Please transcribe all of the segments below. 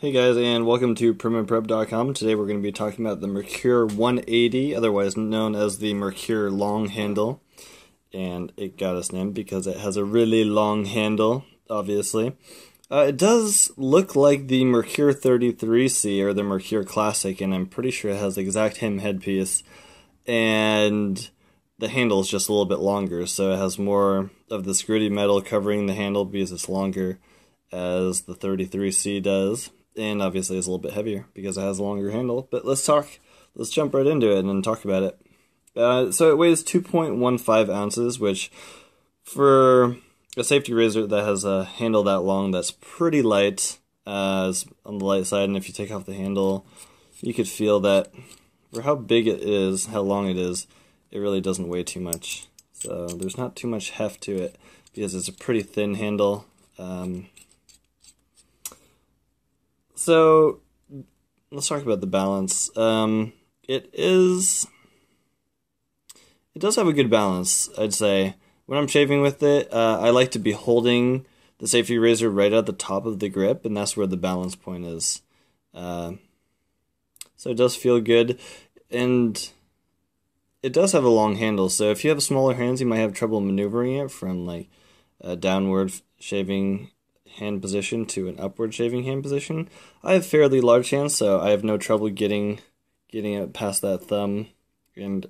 Hey guys, and welcome to PrimandPrep.com. Today we're going to be talking about the Merkur 180, otherwise known as the Merkur Long Handle. And it got its name because it has a really long handle, obviously. Uh, it does look like the Merkur 33C or the Merkur Classic, and I'm pretty sure it has the exact same headpiece. And the handle is just a little bit longer, so it has more of this gritty metal covering the handle because it's longer as the 33C does and obviously it's a little bit heavier because it has a longer handle. But let's talk, let's jump right into it and talk about it. Uh, so it weighs 2.15 ounces, which for a safety razor that has a handle that long, that's pretty light, uh, on the light side. And if you take off the handle, you could feel that for how big it is, how long it is, it really doesn't weigh too much. So there's not too much heft to it because it's a pretty thin handle. Um, so let's talk about the balance. Um, it is. It does have a good balance, I'd say. When I'm shaving with it, uh, I like to be holding the safety razor right at the top of the grip, and that's where the balance point is. Uh, so it does feel good, and it does have a long handle. So if you have smaller hands, you might have trouble maneuvering it from like a downward shaving hand position to an upward shaving hand position. I have fairly large hands, so I have no trouble getting getting it past that thumb and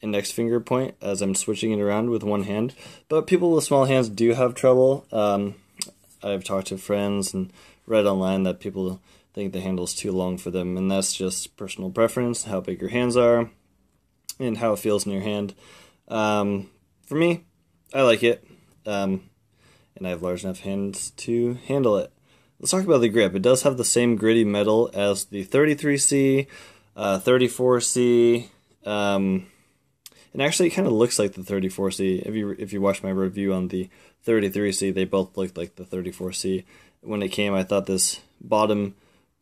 index finger point as I'm switching it around with one hand. But people with small hands do have trouble. Um, I've talked to friends and read online that people think the handle's too long for them, and that's just personal preference, how big your hands are, and how it feels in your hand. Um, for me, I like it. Um, and I have large enough hands to handle it. Let's talk about the grip. It does have the same gritty metal as the 33C, uh, 34C, um, and actually it kind of looks like the 34C. If you if you watch my review on the 33C, they both looked like the 34C. When it came, I thought this bottom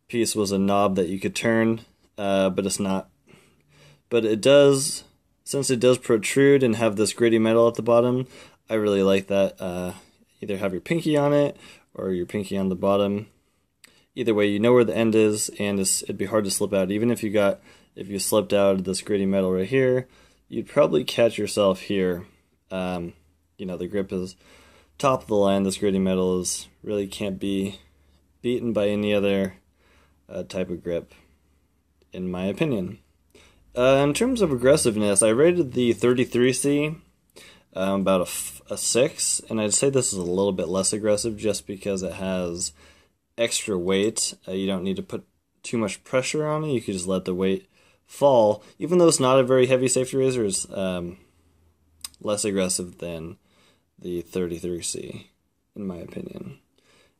piece was a knob that you could turn, uh, but it's not. But it does, since it does protrude and have this gritty metal at the bottom, I really like that. Uh, either have your pinky on it or your pinky on the bottom. Either way, you know where the end is, and it'd be hard to slip out. Even if you got, if you slipped out of this gritty metal right here, you'd probably catch yourself here. Um, you know, the grip is top of the line. This gritty metal is really can't be beaten by any other uh, type of grip, in my opinion. Uh, in terms of aggressiveness, I rated the 33C um, about a, a 6, and I'd say this is a little bit less aggressive just because it has extra weight. Uh, you don't need to put too much pressure on it, you can just let the weight fall. Even though it's not a very heavy safety razor, it's um, less aggressive than the 33C, in my opinion.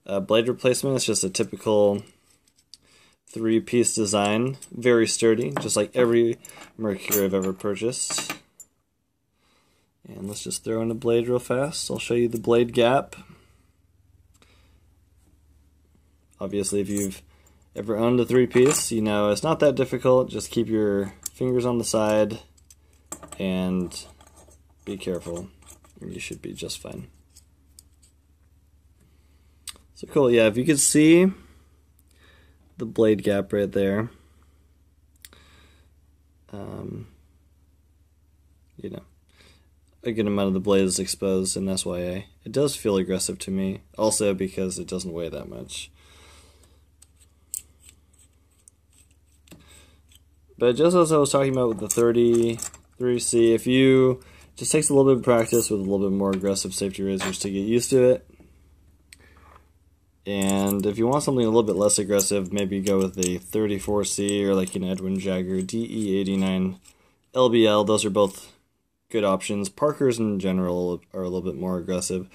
Uh, blade replacement is just a typical three piece design, very sturdy, just like every Mercury I've ever purchased. And let's just throw in a blade real fast. I'll show you the blade gap. Obviously, if you've ever owned a three-piece, you know it's not that difficult. Just keep your fingers on the side and be careful. You should be just fine. So cool, yeah, if you could see the blade gap right there, um, you know, a good amount of the blade is exposed in SYA. It does feel aggressive to me, also because it doesn't weigh that much. But just as I was talking about with the 33C, if you just takes a little bit of practice with a little bit more aggressive safety razors to get used to it. And if you want something a little bit less aggressive, maybe go with the 34C or like an Edwin Jagger DE89 LBL. Those are both good options. Parkers in general are a little bit more aggressive,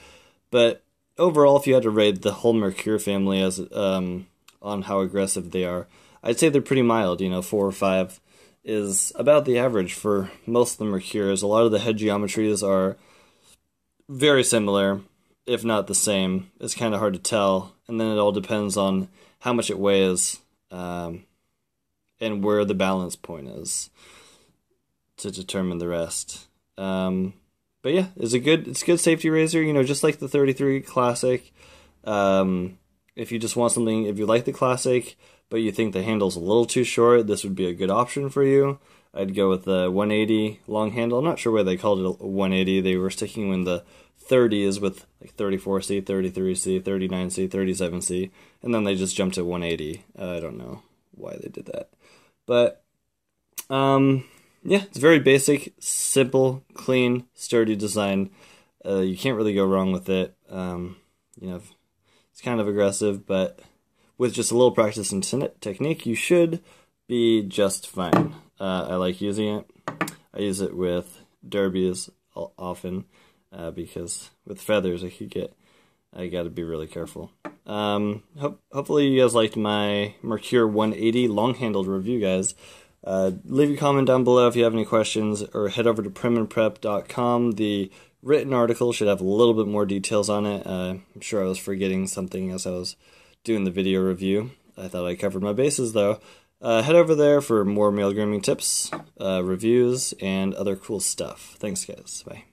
but overall, if you had to rate the whole Merkur family as um, on how aggressive they are, I'd say they're pretty mild. You know, four or five is about the average for most of the Merkurs. A lot of the head geometries are very similar, if not the same. It's kind of hard to tell, and then it all depends on how much it weighs um, and where the balance point is to determine the rest. Um, but yeah, it's a good it's a good safety razor. You know, just like the 33 Classic. Um, if you just want something, if you like the classic, but you think the handle's a little too short, this would be a good option for you. I'd go with the 180 long handle. I'm not sure why they called it a 180. They were sticking in the 30s with like 34C, 33C, 39C, 37C, and then they just jumped to 180. Uh, I don't know why they did that. But um, yeah, it's very basic, simple, clean, sturdy design. Uh, you can't really go wrong with it. Um, you know, it's kind of aggressive, but with just a little practice and technique, you should be just fine. Uh, I like using it. I use it with derbies often uh, because with feathers I could get. I got to be really careful. Um, ho hopefully you guys liked my Merkur 180 long-handled review, guys. Uh, leave a comment down below if you have any questions, or head over to primandprep.com. The written article should have a little bit more details on it. Uh, I'm sure I was forgetting something as I was doing the video review. I thought I covered my bases though. Uh, head over there for more male grooming tips, uh, reviews, and other cool stuff. Thanks, guys. Bye.